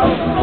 Oh,